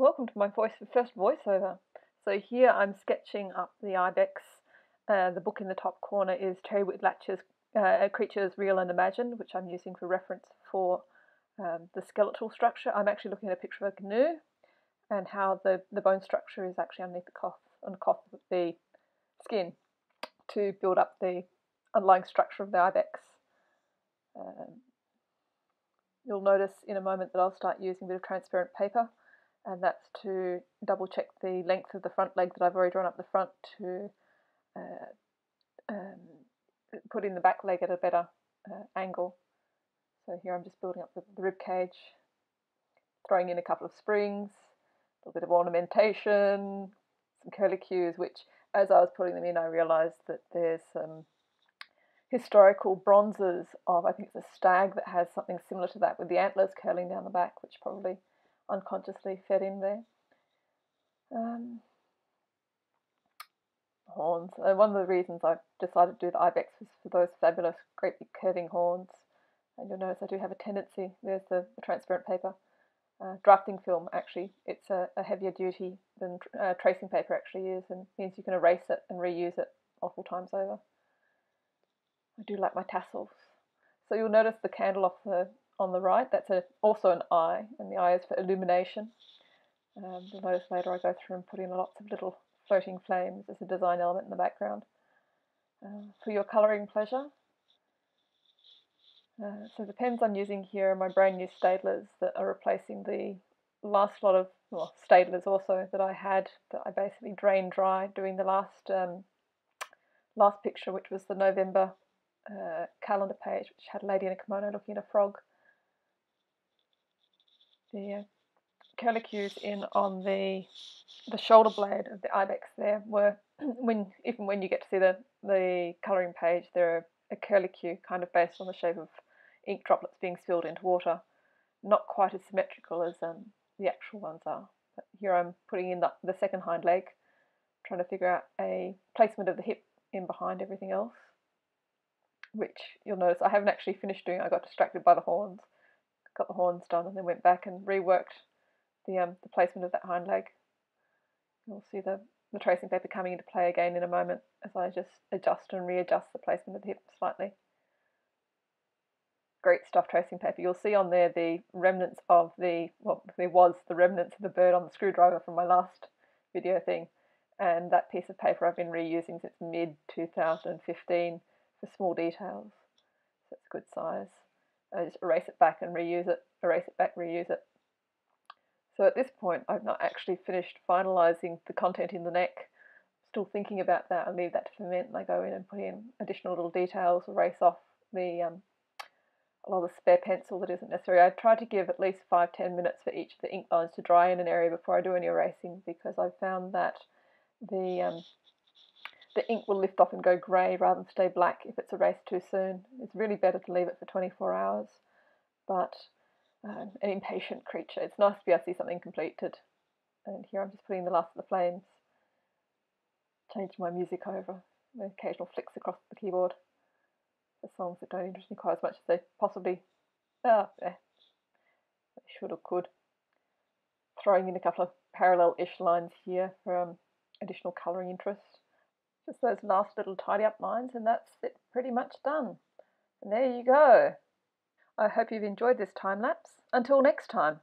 Welcome to my voice first voiceover. So here I'm sketching up the ibex. Uh, the book in the top corner is Terry Whitlatch's uh, Creatures Real and Imagined, which I'm using for reference for um, the skeletal structure. I'm actually looking at a picture of a canoe and how the, the bone structure is actually underneath the cloth, cloth of the skin to build up the underlying structure of the ibex. Um, you'll notice in a moment that I'll start using a bit of transparent paper and that's to double check the length of the front leg that I've already drawn up the front to uh, um, put in the back leg at a better uh, angle. So here I'm just building up the, the rib cage, throwing in a couple of springs, a little bit of ornamentation, some curlicues, which as I was putting them in, I realised that there's some historical bronzes of, I think it's a stag that has something similar to that with the antlers curling down the back, which probably unconsciously fed in there. Um, horns. Uh, one of the reasons I decided to do the ibex was for those fabulous, great big curving horns. And you'll notice I do have a tendency, there's the, the transparent paper. Uh, drafting film actually, it's a, a heavier duty than uh, tracing paper actually is and means you can erase it and reuse it multiple times over. I do like my tassels. So you'll notice the candle off the on the right, that's a, also an eye, and the eye is for illumination. Um, you'll notice later I go through and put in lots of little floating flames as a design element in the background. Uh, for your colouring pleasure. Uh, so the pens I'm using here are my brand new Staedtlers that are replacing the last lot of well, Staedtlers also that I had that I basically drained dry doing the last um, last picture, which was the November uh, calendar page, which had a lady in a kimono looking at a frog the curlicues in on the the shoulder blade of the ibex there were when even when you get to see the the colouring page there are a curlicue kind of based on the shape of ink droplets being spilled into water. Not quite as symmetrical as um, the actual ones are. But here I'm putting in the, the second hind leg trying to figure out a placement of the hip in behind everything else which you'll notice I haven't actually finished doing. I got distracted by the horns got the horns done and then went back and reworked the, um, the placement of that hind leg. You'll see the, the tracing paper coming into play again in a moment as I just adjust and readjust the placement of the hip slightly. Great stuff tracing paper. You'll see on there the remnants of the, well, there was the remnants of the bird on the screwdriver from my last video thing. And that piece of paper I've been reusing since mid 2015 for small details. So it's a good size. I just erase it back and reuse it, erase it back, reuse it. So at this point, I've not actually finished finalising the content in the neck. Still thinking about that. I leave that to ferment and I go in and put in additional little details, erase off the um, a lot of the spare pencil that isn't necessary. I try to give at least five ten minutes for each of the ink lines to dry in an area before I do any erasing because I've found that the um, the ink will lift off and go grey rather than stay black if it's erased too soon. It's really better to leave it for 24 hours, but um, an impatient creature. It's nice to be able to see something completed. And here I'm just putting the last of the flames. Change my music over. The occasional flicks across the keyboard. The songs that don't interest me quite as much as they possibly ah, eh, should or could. Throwing in a couple of parallel-ish lines here for um, additional colouring interest just those last little tidy up lines and that's it pretty much done. And there you go. I hope you've enjoyed this time lapse. Until next time.